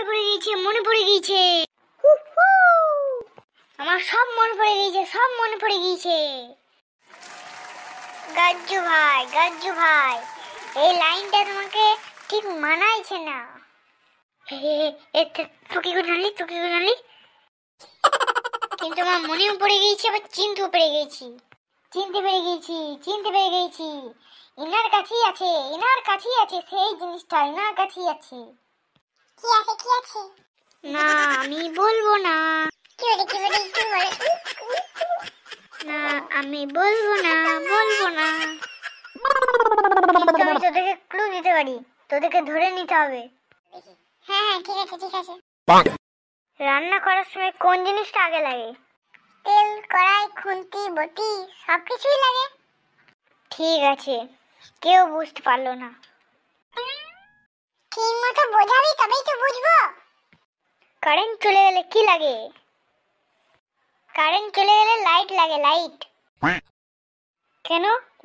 মনে পড়ে গিয়েছে মনে পড়ে গিয়েছে। আমার সব মনে পড়ে গিয়েছে সব মনে পড়ে গিয়েছে। গাজ্জু ভাই গাজ্জু ভাই এই লাইনটা তোমাকে ঠিক মানাইছে না। হে, হে, হে, এ তো- তুই কি করে জানলি তুই কি করে জানলি কিন্তু আমার মনেও পড়ে গিয়েছে আবার চিনতেও পেরে গেছি চিনতে পেরে গেছি চিনতে পেরে গেছি ইনার কাছেই আছে ইনার কাছেই আছে সেই জিনিসটা ইনার কাছেই আছে। কি আছে কি আছে? না আমি বলব না। কি বলে কি বলে একটু বলে? না আমি বলব না বলব না। আমি তোদেরকে ক্লু দিতে পারি তোদেরকে ধরে নিতে হবে। হ্যাঁ হ্যাঁ ঠিক আছে ঠিক আছে। রান্না করার সময় কোন জিনিসটা আগে লাগে? তেল কড়াই খুন্তি বটি সব কিছুই লাগে? ঠিক আছে কেউ বুঝতে পারল না। ঠিক মতো বোঝাবি তবেই তো বুঝব। কারেন্ট চলে গেলে কি লাগে? কারেন্ট চলে গেলে লাইট লাগে লাইট। কেন?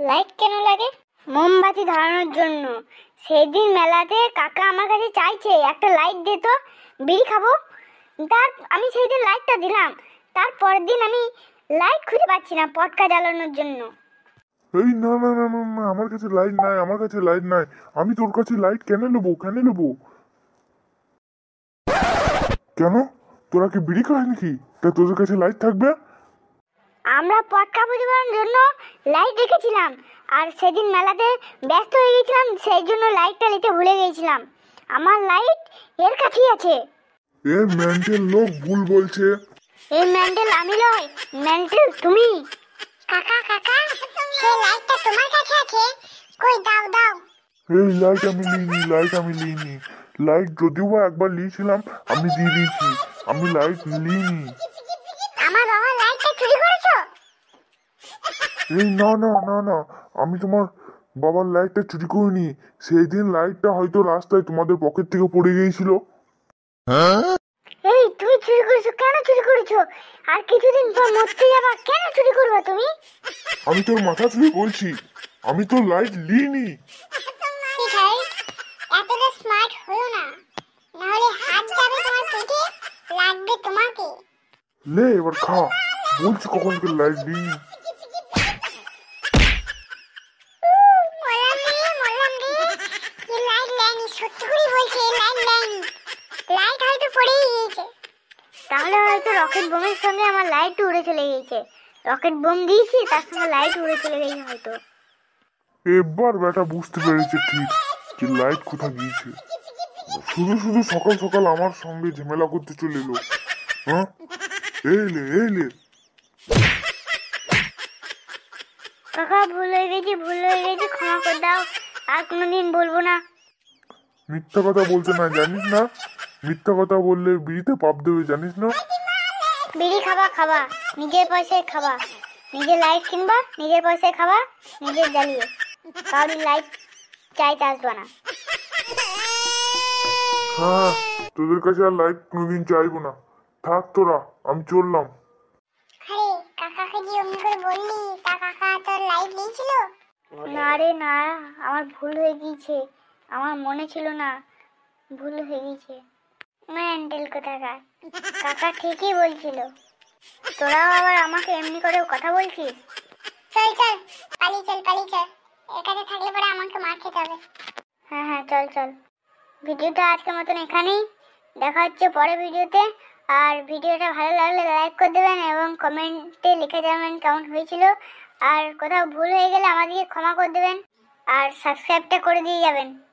লাইট কেন লাগে? মোমবাতি ধরানোর জন্য। সেদিন মেলাতে কাকা আমার কাছে চাইছে একটা লাইট দে তো বিড়ি খাব। তার আমি সেই দিন লাইটটা দিলাম। তারপরের দিন আমি লাইট খুঁজে পাচ্ছি না পটকা জ্বালানোর জন্য। এই না না না না না আমার কাছে লাইট নাই আমার কাছে লাইট নাই। আমি তোর কাছে লাইট কেন নেব? কেন নেব? কেন? তোরা কি বিড়ি খাস নাকি? তা তোদের কাছে লাইট থাকবে? আমরা পটকা বুঝবার জন্য লাইট রেখেছিলাম আর সেদিন মেলাতে ব্যস্ত হয়ে গেছিলাম সেই জন্য লাইটটা নিতে ভুলে গিয়েছিলাম আমার লাইটের কাছেই আছে। এ মেন্টাল লোক ভুল বলছে। এই ম্যান্ডেল আমি নয় ম্যান্ডেল তুমি। কাকা কাকা। সেই লাইটটা তোমার কাছে আছে? কই দাও দাও। এই লাইট আমি লিইনি লাইট আমি লিইনি লাইট যদিও একবার নিয়েছিলাম আমি দিয়ে দিয়েছি। আমি লাইট লিইনি আমার বাবা লাইটটা চুরি করেছ? এই না না না না। আমি তোমার বাবার লাইটটা চুরি করিনি। সেই দিন লাইটটা হয়তো রাস্তায় তোমাদের পকেট থেকে পড়ে গিয়েছিল। এই তুমি চুরি করেছ কেন চুরি করেছ? আর কিছুদিন পর মরতে যাবা কেন চুরি করবে তুমি? আমি তোর মাথা চুরি বলছি আমি তো লাইট লিনি সিটাই এতটা স্মার্ট হলো না। নাহলে হাত যাবে তোমার পেটে লাগবে তোমাকে। লে এবার খা। বলছি কখন তোর লাইট লিইনি মরলাম রে মরলাম রে এই লাইট লাইনি সত্যি করে বলছে এই লাইট লাইনি লাইট হয়তো পড়েই গিয়েছে তাহলে হয়তো রকেট বোমের সঙ্গে আমার লাইট উড়ে চলে গিয়েছে রকেট বোম দিয়েছি তার সঙ্গে লাইট উড়ে চলে গেছে হয়তো। এবার বেটা বুঝতে পেরেছে ঠিক যে লাইট কোথা গিয়েছে। শুধু শুধু সকাল সকাল আমার সঙ্গে ঝামেলা করতে চলে এলো। হ্যাঁ? এলে এলে কাকা ভুল হয়ে গেছি ভুল হয়ে গেছি ক্ষমা করে দাও। আর কোনোদিন বলব না। মিথ্যা কথা বলতে না জানিস না? মিথ্যা কথা বললে বিড়িতে পাপ দেবে জানিস না? বিড়ি খাবা খাবা। নিজের পয়সায় খাবা। নিজের লাইট কিনবা নিজের পয়সায় খাবা নিজের জ্বালিয়ে। কাউরি লাইট চাইতে আসবা না। হ্যাঁ তোদের কাছে আর লাইট কোনোদিন চাইব না। থাক তোরা আমি চললাম। আরে কাকাকে যে অমনি করে বললি তা কাকা তোর লাইট নিয়েছিল না রে না। আমার ভুল হয়ে গিয়েছে। আমার মনে ছিল না ভুল হয়ে গিয়েছে। ম্যান্ডেল কোথাকার? কাকা ঠিকই বলছিল। তোরাও আবার আমাকে এমনি করে কথা বলছিস? চল চল পালিয়ে চল পালিয়ে চল। কাছে থাকলে পরে আমাকে মার খেতে হবে। হ্যাঁ হ্যাঁ চল চল। ভিডিওটা আজকের মতন এখানেই। দেখা হচ্ছে পরের ভিডিওতে। আর ভিডিওটা ভালো লাগলে লাইক করে দেবেন এবং কমেন্টে লিখে যাবেন কেমন হয়েছিল। আর কোথাও ভুল হয়ে গেলে আমাদেরকে ক্ষমা করে দেবেন। আর সাবস্ক্রাইবটা করে দিয়ে যাবেন।